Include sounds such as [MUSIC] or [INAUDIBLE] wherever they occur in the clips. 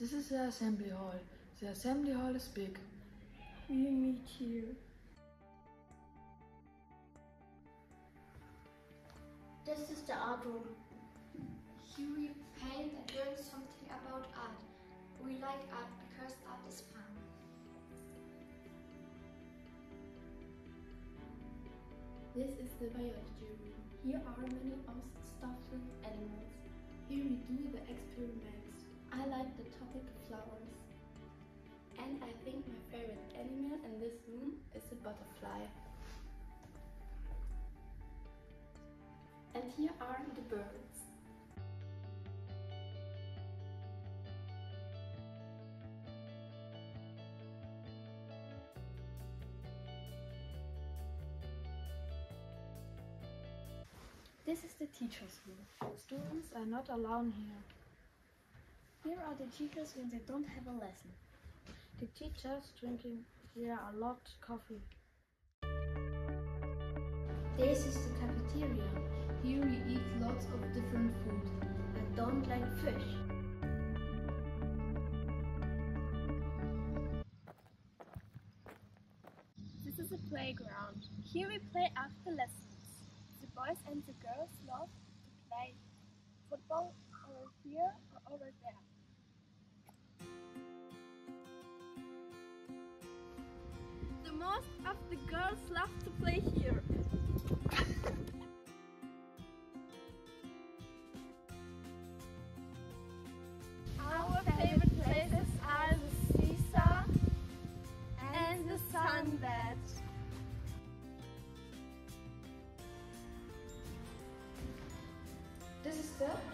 This is the assembly hall. The assembly hall is big. We meet here. This is the art room. Here we paint and learn something about art. We like art because art is fun. This is the biology room. Here are many of stuffed animals. Here we do the experiments. I like the topic flowers. And I think my favorite animal in this room is a butterfly. And here are the birds. This is the teacher's room. Students are not alone here. Here are the teachers when they don't have a lesson. The teachers drinking here a lot of coffee. This is the cafeteria. Here we eat lots of different food. I don't like fish. This is a playground. Here we play after lessons. The boys and the girls love to play football over here or over there. The most of the girls love to play here. [LAUGHS]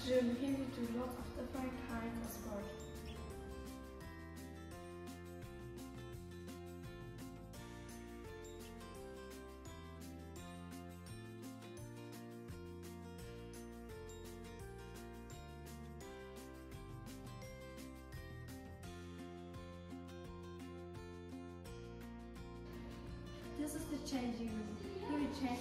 gym. Here we do lots of different kinds of sport. This is the changing room. Here we change